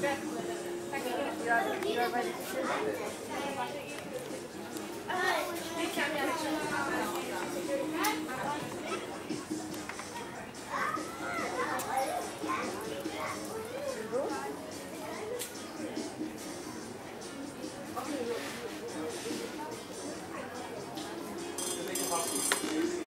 Yes.